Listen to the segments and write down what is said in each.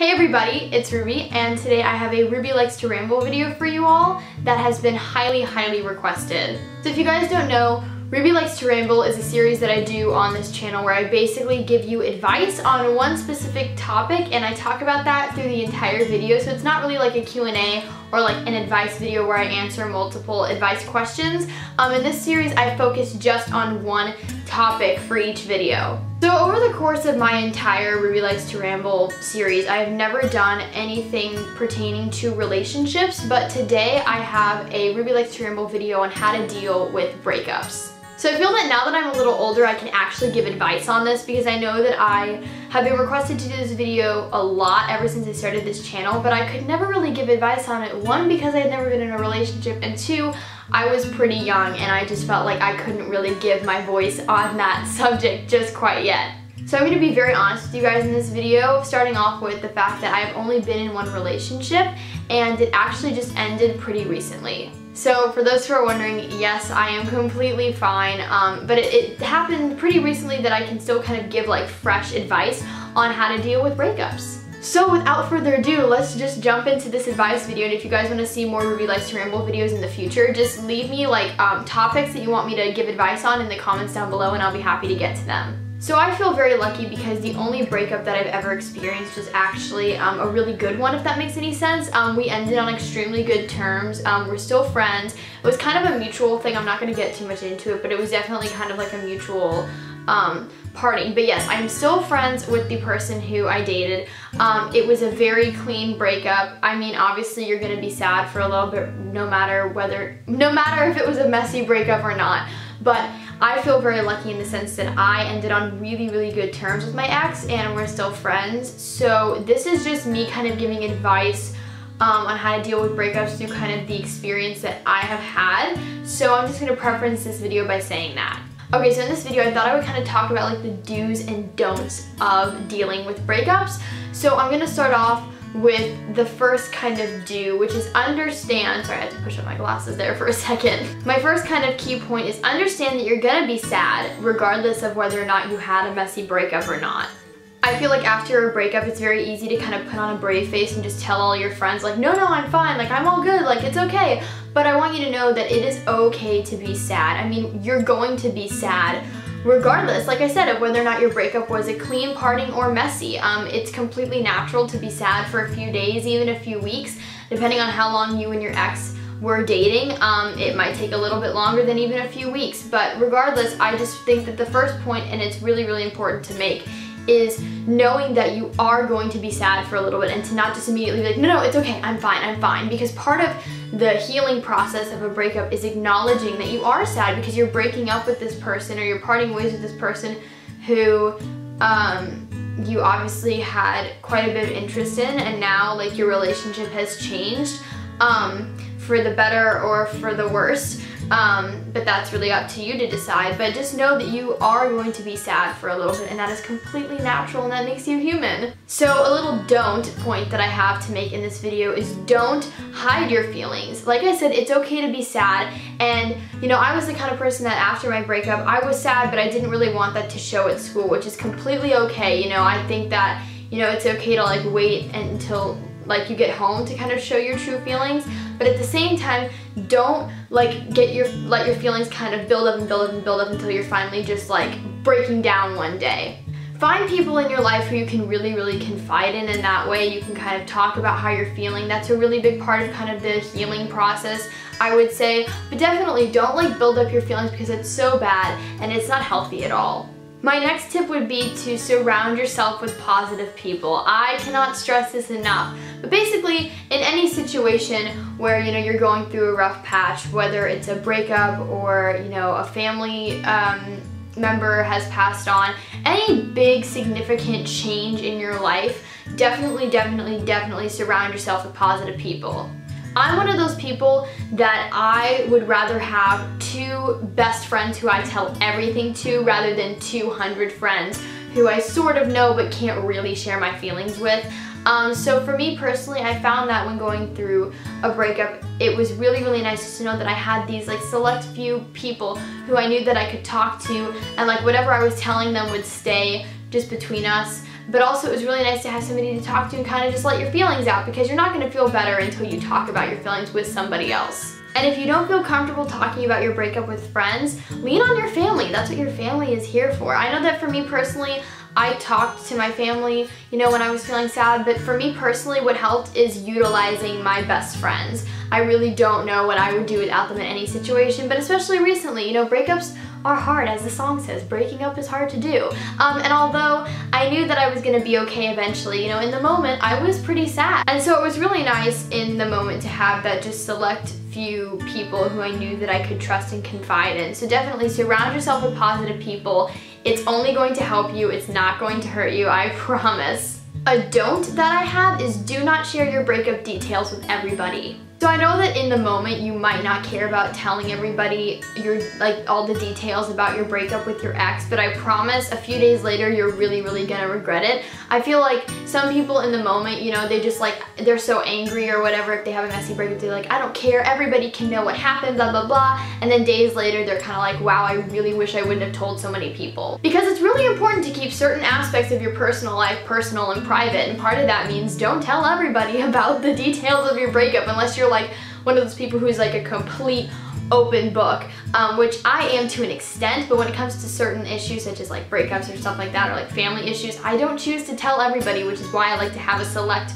Hey everybody, it's Ruby and today I have a Ruby Likes to Ramble video for you all that has been highly, highly requested. So if you guys don't know, Ruby Likes to Ramble is a series that I do on this channel where I basically give you advice on one specific topic and I talk about that through the entire video. So it's not really like a Q&A or like an advice video where I answer multiple advice questions. Um, in this series, I focus just on one topic for each video. So over the course of my entire Ruby Likes to Ramble series, I have never done anything pertaining to relationships, but today I have a Ruby Likes to Ramble video on how to deal with breakups. So I feel that now that I'm a little older, I can actually give advice on this because I know that I have been requested to do this video a lot ever since I started this channel, but I could never really give advice on it. One, because I had never been in a relationship, and two, I was pretty young and I just felt like I couldn't really give my voice on that subject just quite yet. So I'm going to be very honest with you guys in this video, starting off with the fact that I've only been in one relationship and it actually just ended pretty recently. So for those who are wondering, yes, I am completely fine, um, but it, it happened pretty recently that I can still kind of give like fresh advice on how to deal with breakups. So without further ado, let's just jump into this advice video and if you guys want to see more Ruby Likes to Ramble videos in the future, just leave me like um, topics that you want me to give advice on in the comments down below and I'll be happy to get to them. So I feel very lucky because the only breakup that I've ever experienced was actually um, a really good one, if that makes any sense. Um, we ended on extremely good terms. Um, we're still friends. It was kind of a mutual thing. I'm not going to get too much into it, but it was definitely kind of like a mutual um, parting. But yes, I'm still friends with the person who I dated. Um, it was a very clean breakup. I mean, obviously you're going to be sad for a little bit no matter whether, no matter if it was a messy breakup or not. But I feel very lucky in the sense that I ended on really, really good terms with my ex and we're still friends. So this is just me kind of giving advice um, on how to deal with breakups through kind of the experience that I have had. So I'm just to preference this video by saying that. Okay, so in this video, I thought I would kind of talk about like the do's and don'ts of dealing with breakups. So I'm to start off with the first kind of do, which is understand, sorry I had to push up my glasses there for a second. My first kind of key point is understand that you're gonna be sad regardless of whether or not you had a messy breakup or not. I feel like after a breakup, it's very easy to kind of put on a brave face and just tell all your friends like, no, no, I'm fine, like I'm all good, like it's okay. But I want you to know that it is okay to be sad. I mean, you're going to be sad regardless, like I said, of whether or not your breakup was a clean parting or messy. Um, it's completely natural to be sad for a few days, even a few weeks, depending on how long you and your ex were dating. Um, it might take a little bit longer than even a few weeks, but regardless, I just think that the first point, and it's really, really important to make, is knowing that you are going to be sad for a little bit and to not just immediately be like, no, no, it's okay, I'm fine, I'm fine. Because part of the healing process of a breakup is acknowledging that you are sad because you're breaking up with this person or you're parting ways with this person who um, you obviously had quite a bit of interest in and now like your relationship has changed um, for the better or for the worse. Um, but that's really up to you to decide. But just know that you are going to be sad for a little bit and that is completely natural and that makes you human. So a little don't point that I have to make in this video is don't hide your feelings. Like I said, it's okay to be sad and you know, I was the kind of person that after my breakup, I was sad but I didn't really want that to show at school, which is completely okay. You know, I think that, you know, it's okay to like wait until like you get home to kind of show your true feelings but at the same time don't like get your let your feelings kind of build up and build up and build up until you're finally just like breaking down one day find people in your life who you can really really confide in and that way you can kind of talk about how you're feeling that's a really big part of kind of the healing process I would say but definitely don't like build up your feelings because it's so bad and it's not healthy at all my next tip would be to surround yourself with positive people. I cannot stress this enough. But basically, in any situation where, you know, you're going through a rough patch, whether it's a breakup or, you know, a family um, member has passed on, any big significant change in your life, definitely, definitely, definitely surround yourself with positive people. I'm one of those people that I would rather have two best friends who I tell everything to rather than 200 friends who I sort of know but can't really share my feelings with. Um, so for me personally, I found that when going through a breakup, it was really, really nice just to know that I had these like select few people who I knew that I could talk to and like whatever I was telling them would stay just between us but also it was really nice to have somebody to talk to and kind of just let your feelings out because you're not gonna feel better until you talk about your feelings with somebody else. And if you don't feel comfortable talking about your breakup with friends, lean on your family. That's what your family is here for. I know that for me personally, I talked to my family, you know, when I was feeling sad, but for me personally, what helped is utilizing my best friends. I really don't know what I would do without them in any situation, but especially recently, you know, breakups are hard, as the song says. Breaking up is hard to do. Um, and although I knew that I was gonna be okay eventually, you know, in the moment, I was pretty sad. And so it was really nice in the moment to have that just select few people who I knew that I could trust and confide in. So definitely surround yourself with positive people. It's only going to help you. It's not going to hurt you, I promise. A don't that I have is do not share your breakup details with everybody. So I know that in the moment you might not care about telling everybody your like all the details about your breakup with your ex, but I promise a few days later you're really really gonna regret it. I feel like some people in the moment, you know, they just like they're so angry or whatever if they have a messy breakup, they're like, I don't care, everybody can know what happened, blah blah blah. And then days later they're kind of like, wow, I really wish I wouldn't have told so many people. Because it's really important to keep certain aspects of your personal life personal and private, and part of that means don't tell everybody about the details of your breakup unless you're like one of those people who's like a complete open book, um, which I am to an extent, but when it comes to certain issues such as like breakups or stuff like that, or like family issues, I don't choose to tell everybody, which is why I like to have a select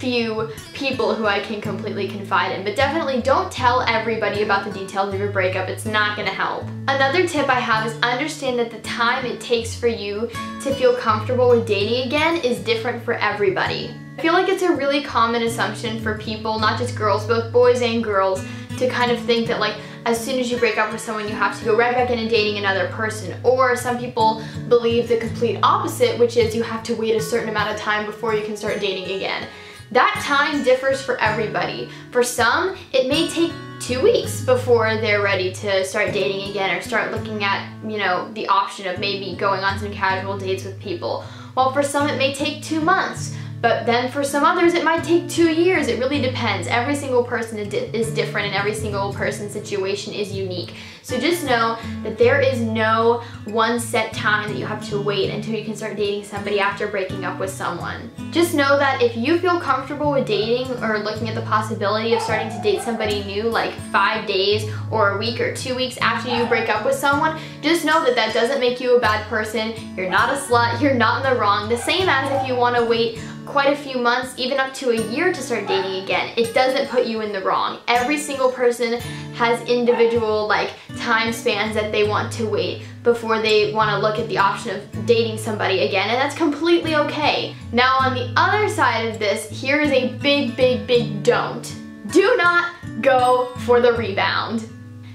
few people who I can completely confide in. But definitely don't tell everybody about the details of your breakup. It's not gonna help. Another tip I have is understand that the time it takes for you to feel comfortable with dating again is different for everybody. I feel like it's a really common assumption for people, not just girls, both boys and girls, to kind of think that like as soon as you break up with someone you have to go right back into dating another person or some people believe the complete opposite which is you have to wait a certain amount of time before you can start dating again. That time differs for everybody. For some it may take two weeks before they're ready to start dating again or start looking at you know the option of maybe going on some casual dates with people while for some it may take two months but then for some others, it might take two years. It really depends. Every single person is different and every single person's situation is unique. So just know that there is no one set time that you have to wait until you can start dating somebody after breaking up with someone. Just know that if you feel comfortable with dating or looking at the possibility of starting to date somebody new like five days or a week or two weeks after you break up with someone, just know that that doesn't make you a bad person. You're not a slut. You're not in the wrong. The same as if you want to wait quite a few months, even up to a year to start dating again. It doesn't put you in the wrong. Every single person has individual like time spans that they want to wait before they want to look at the option of dating somebody again and that's completely okay. Now on the other side of this, here is a big, big, big don't. Do not go for the rebound.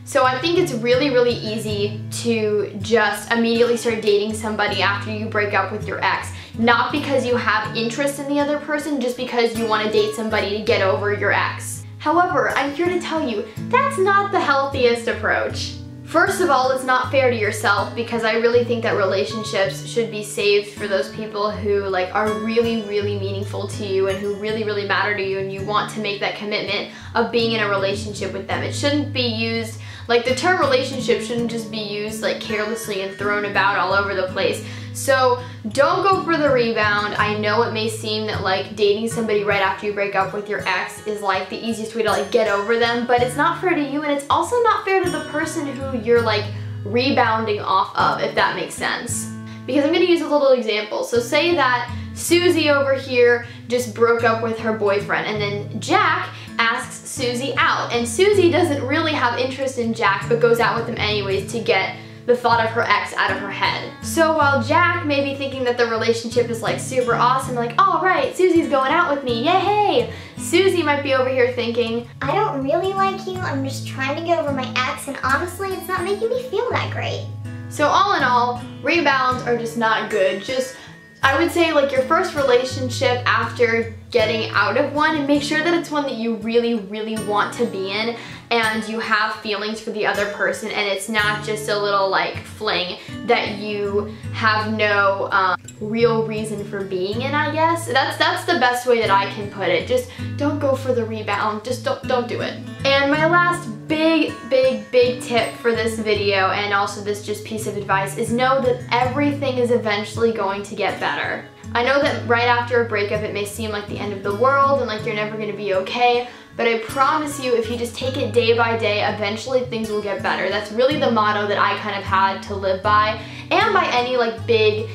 So I think it's really, really easy to just immediately start dating somebody after you break up with your ex not because you have interest in the other person, just because you want to date somebody to get over your ex. However, I'm here to tell you, that's not the healthiest approach. First of all, it's not fair to yourself because I really think that relationships should be saved for those people who like are really, really meaningful to you and who really, really matter to you and you want to make that commitment of being in a relationship with them. It shouldn't be used, like the term relationship shouldn't just be used like carelessly and thrown about all over the place. So don't go for the rebound. I know it may seem that like dating somebody right after you break up with your ex is like the easiest way to like get over them, but it's not fair to you and it's also not fair to the person who you're like rebounding off of, if that makes sense. Because I'm gonna use a little example. So say that Susie over here just broke up with her boyfriend and then Jack asks Susie out and Susie doesn't really have interest in Jack but goes out with him anyways to get the thought of her ex out of her head. So while Jack may be thinking that the relationship is like super awesome, like, all right, Susie's going out with me, yay! Susie might be over here thinking, I don't really like you, I'm just trying to get over my ex, and honestly, it's not making me feel that great. So all in all, rebounds are just not good. Just I would say like your first relationship after getting out of one and make sure that it's one that you really, really want to be in and you have feelings for the other person and it's not just a little like fling that you have no um, real reason for being in, I guess. That's that's the best way that I can put it. Just don't go for the rebound. Just don't, don't do it. And my last big, big, big tip for this video and also this just piece of advice is know that everything is eventually going to get better. I know that right after a breakup it may seem like the end of the world and like you're never gonna be okay, but I promise you if you just take it day by day, eventually things will get better. That's really the motto that I kind of had to live by and by any like big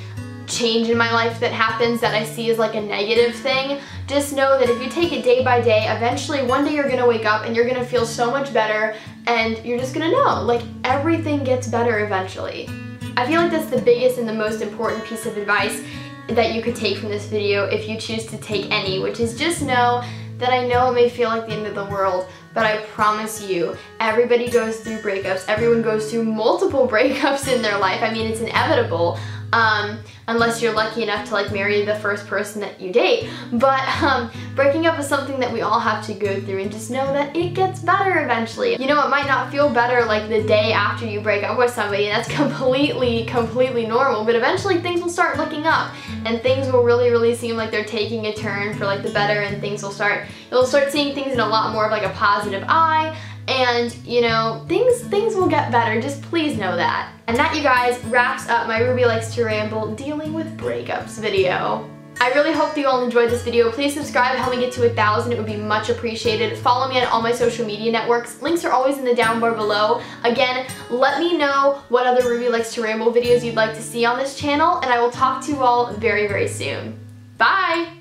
change in my life that happens that I see as like a negative thing, just know that if you take it day by day, eventually one day you're gonna wake up and you're gonna feel so much better and you're just gonna know, like everything gets better eventually. I feel like that's the biggest and the most important piece of advice that you could take from this video if you choose to take any, which is just know that I know it may feel like the end of the world, but I promise you, everybody goes through breakups. Everyone goes through multiple breakups in their life. I mean, it's inevitable um, unless you're lucky enough to like marry the first person that you date. But um, breaking up is something that we all have to go through and just know that it gets better eventually. You know, it might not feel better like the day after you break up with somebody and that's completely, completely normal, but eventually things will start looking up and things will really, really seem like they're taking a turn for like the better and things will start, you'll start seeing things in a lot more of like a positive eye and you know, things things will get better, just please know that. And that, you guys, wraps up my Ruby Likes to Ramble dealing with breakups video. I really hope you all enjoyed this video. Please subscribe, help me get to a thousand. It would be much appreciated. Follow me on all my social media networks. Links are always in the down bar below. Again, let me know what other Ruby Likes to Ramble videos you'd like to see on this channel, and I will talk to you all very, very soon. Bye!